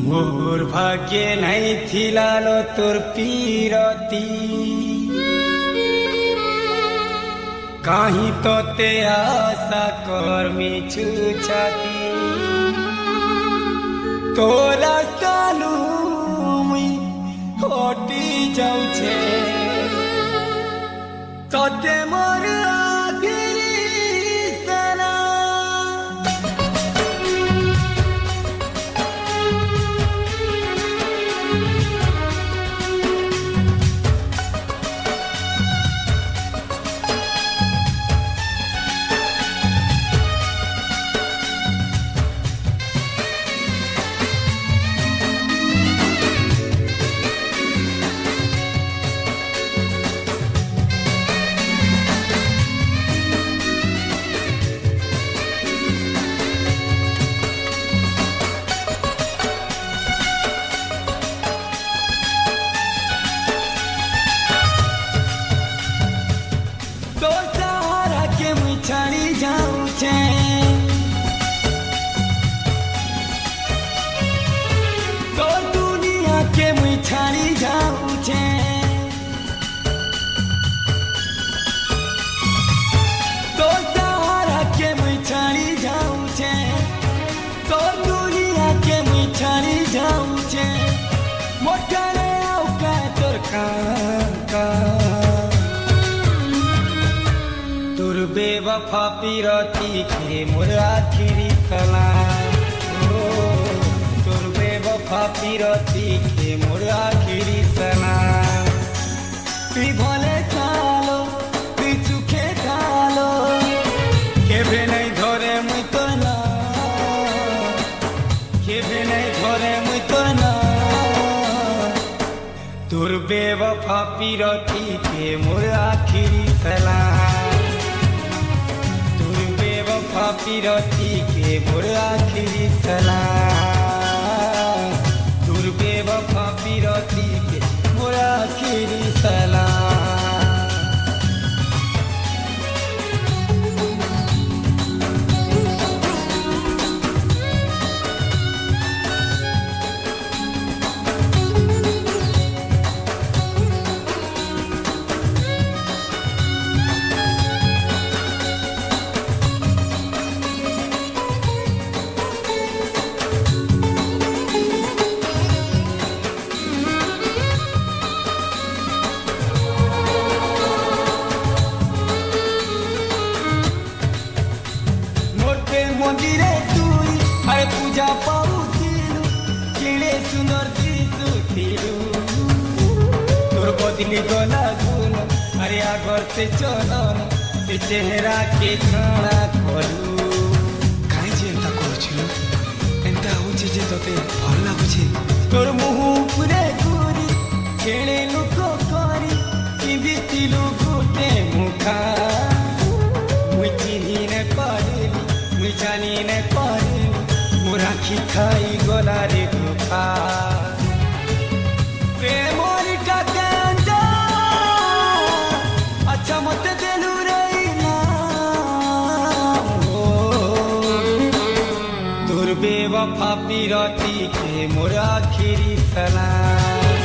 মোর ভাগ্যে নাই থিলালো তোর পীরতি কাহি তোতে আশা কর্মী ছুছাতি। তোরা চালু হটি যাউছে। তোতে মোর পিরতি কে মোর আখিরি সালাম ও তোর বেবফা পিরতি কে মোর আখিরি সালাম তুই ভলে চালো তুই চুখে চালো কেবে নাই ধরে মুই তো না। কেবে নাই ধরে মুই তো না। তোর বেবফা পিরতি কে মোর আখিরি পিরতি কে মোর আখিরি সালাম তোর বেবফা পিরতি কে মোর আখিরি पूजा पाउथिलु केळे सुंदर दिसुथिलु তোর বদলি গলা গুণ আরে আগর সে চলন সে চেহারা কে কাঁড়া কলু কাই যে এন্তা করছিল এন্তা হচ্ছে যে তোতে ভালো লাগুছে তোর মুহ উপরে ঘুরি খেলে লুক করি পিঁধিছিলু গোটে মুখা মুই চিনি নে পারিলি মুই জানি নে আখি খাই গলারে ধোখা প্রেমর কাকান্দা আচ্ছা মতে দেলু রইলা তোর বেবফা পিরতি কে মোর আখিরি সালাম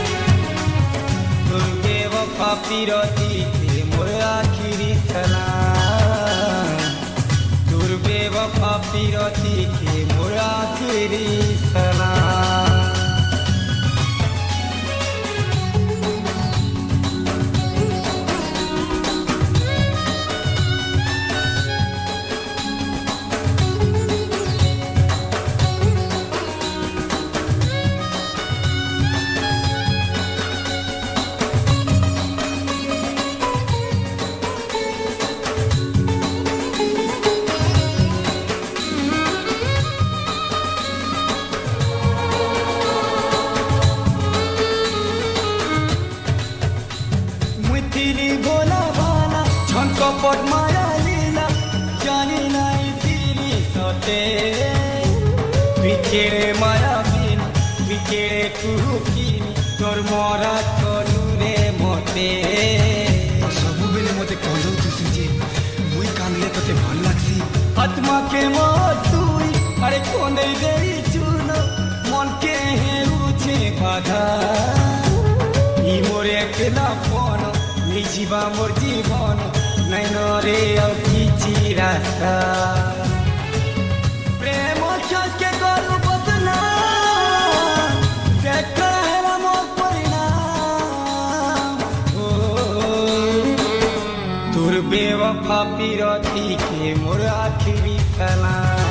তোর বেবফা পিরতি বেবফা পিরতি কে মোর আখিরি সালাম দিতে তুই কেড়ে মায়াবিন তুই কেড়ে কুকিন তোর মরা তরুরে মতে। সবুবেলে মতে কন্দুছি যে, মুই কান্দলে তোতে ভালো লাগছি। আত্মাকে মর তুই, আরে কোনে দেইছু না মনকে হেউছে বাধা। ই মোর একলা পন নিজিবা মোর জীবন নয়নরে আর কিছু রাস্তা। বেওয়াফা পিরতি কে মোর আখিরি সালাম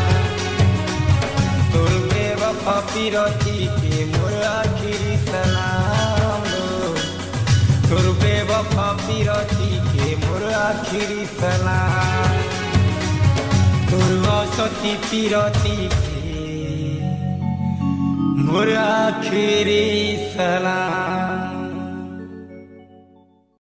তোর বেওয়াফা পিরতি কে মোর আখিরি সালাম লো। তোর বেওয়াফা পিরতি কে মোর আখিরি সালাম তোর অসতি পিরতি মোর আখিরি সালাম